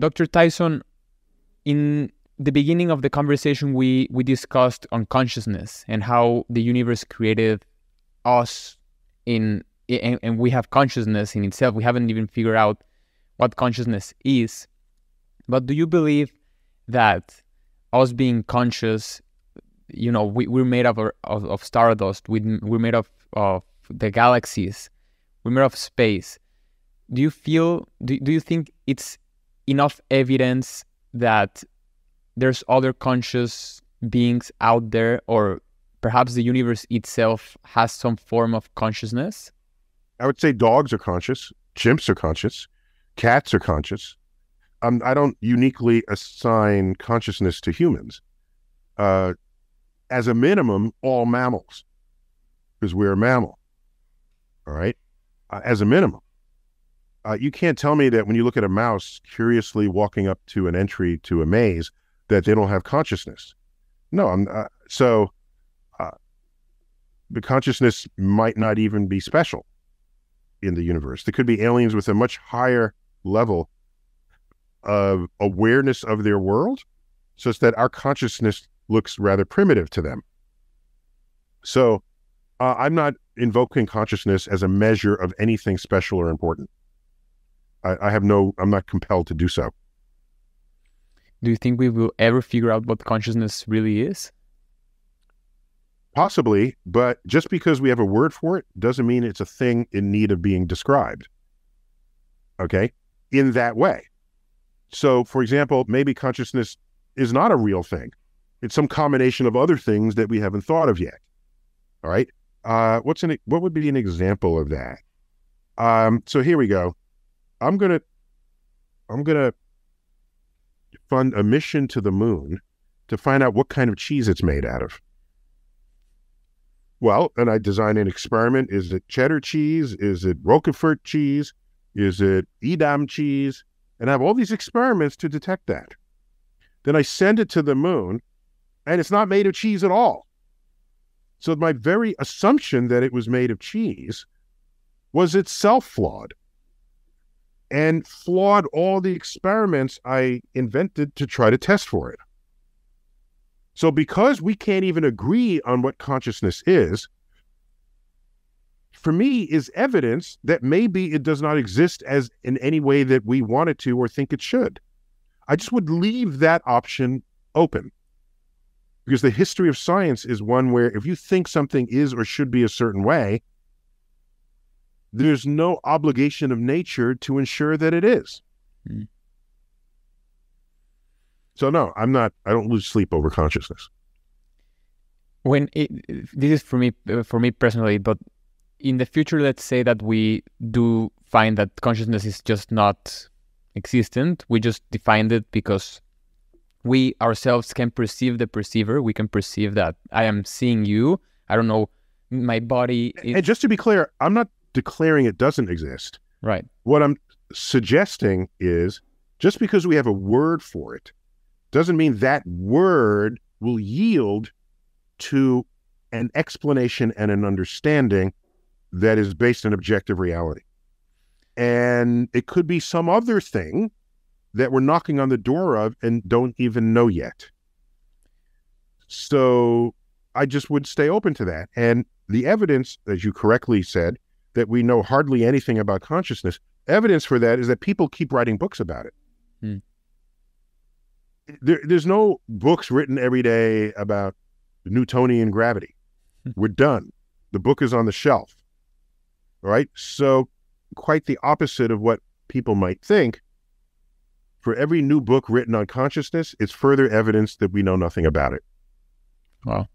Dr. Tyson, in the beginning of the conversation, we we discussed on consciousness and how the universe created us in and, and we have consciousness in itself. We haven't even figured out what consciousness is. But do you believe that us being conscious, you know, we, we're made of, of, of stardust, we, we're made of, of the galaxies, we're made of space. Do you feel, do, do you think it's enough evidence that there's other conscious beings out there, or perhaps the universe itself has some form of consciousness? I would say dogs are conscious, chimps are conscious, cats are conscious. Um, I don't uniquely assign consciousness to humans. Uh, as a minimum, all mammals, because we're a mammal. All right. Uh, as a minimum, uh, you can't tell me that when you look at a mouse curiously walking up to an entry to a maze that they don't have consciousness. No, I'm uh, so uh, the consciousness might not even be special in the universe. There could be aliens with a much higher level of awareness of their world, such that our consciousness looks rather primitive to them. So uh, I'm not invoking consciousness as a measure of anything special or important. I, I have no, I'm not compelled to do so. Do you think we will ever figure out what consciousness really is? Possibly, but just because we have a word for it doesn't mean it's a thing in need of being described. Okay? In that way. So, for example, maybe consciousness is not a real thing. It's some combination of other things that we haven't thought of yet. All right. Uh, what's an what would be an example of that? Um, so here we go. I'm gonna I'm gonna fund a mission to the moon to find out what kind of cheese it's made out of. Well, and I design an experiment. Is it cheddar cheese? Is it Roquefort cheese? Is it Edam cheese? And I have all these experiments to detect that. Then I send it to the moon, and it's not made of cheese at all. So my very assumption that it was made of cheese was itself flawed and flawed all the experiments I invented to try to test for it. So, because we can't even agree on what consciousness is, for me, is evidence that maybe it does not exist as in any way that we want it to or think it should. I just would leave that option open because the history of science is one where if you think something is or should be a certain way, there's no obligation of nature to ensure that it is. Mm. So no, I'm not. I don't lose sleep over consciousness. When it, this is for me, for me personally, but in the future, let's say that we do find that consciousness is just not existent. We just defined it because we ourselves can perceive the perceiver. We can perceive that I am seeing you. I don't know, my body. Is... And just to be clear, I'm not declaring it doesn't exist. Right. What I'm suggesting is just because we have a word for it doesn't mean that word will yield to an explanation and an understanding that is based on objective reality. And it could be some other thing that we're knocking on the door of and don't even know yet. So I just would stay open to that. And the evidence, as you correctly said, that we know hardly anything about consciousness, evidence for that is that people keep writing books about it. Hmm there, there's no books written every day about Newtonian gravity. Hmm. We're done. The book is on the shelf. All right. So, quite the opposite of what people might think. For every new book written on consciousness, it's further evidence that we know nothing about it. Wow.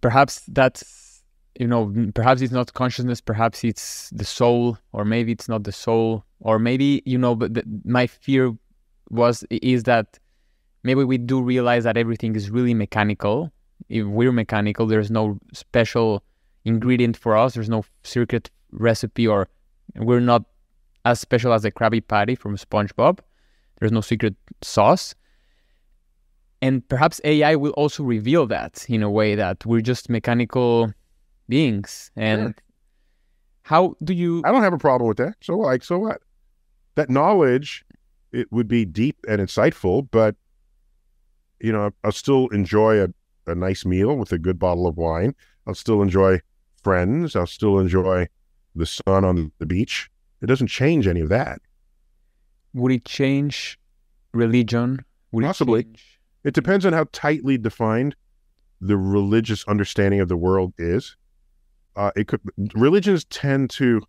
Perhaps that's, you know, perhaps it's not consciousness, perhaps it's the soul, or maybe it's not the soul, or maybe, you know, but the, my fear was is that maybe we do realize that everything is really mechanical. If we're mechanical, there's no special ingredient for us. There's no secret recipe, or we're not as special as the Krabby Patty from SpongeBob. There's no secret sauce. And perhaps AI will also reveal that in a way that we're just mechanical beings. And yeah. how do you? I don't have a problem with that. So like, so what? That knowledge it would be deep and insightful, but you know, I'll still enjoy a, a nice meal with a good bottle of wine. I'll still enjoy friends. I'll still enjoy the sun on the beach. It doesn't change any of that. Would it change religion? Would Possibly. It, change... it depends on how tightly defined the religious understanding of the world is. Uh, it could religions tend to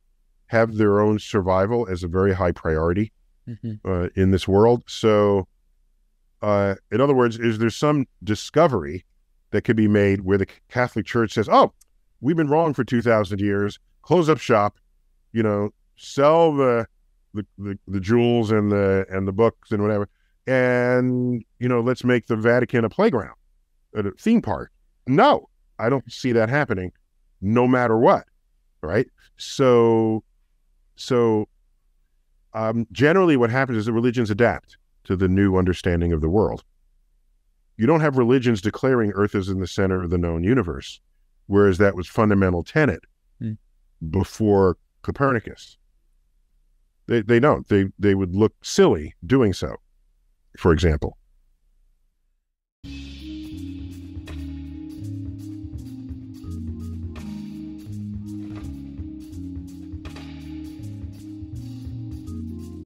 have their own survival as a very high priority mm-hmm. uh, in this world. So, uh, in other words, is there some discovery that could be made where the Catholic Church says, "Oh, we've been wrong for two thousand years. Close up shop. You know, sell the, the the the jewels and the and the books and whatever, and you know, let's make the Vatican a playground, a theme park." No, I don't see that happening, no matter what. Right. So, so um, generally, what happens is the religions adapt to the new understanding of the world. You don't have religions declaring Earth is in the center of the known universe, whereas that was fundamental tenet mm. before Copernicus. They, they don't. They, they would look silly doing so, for example.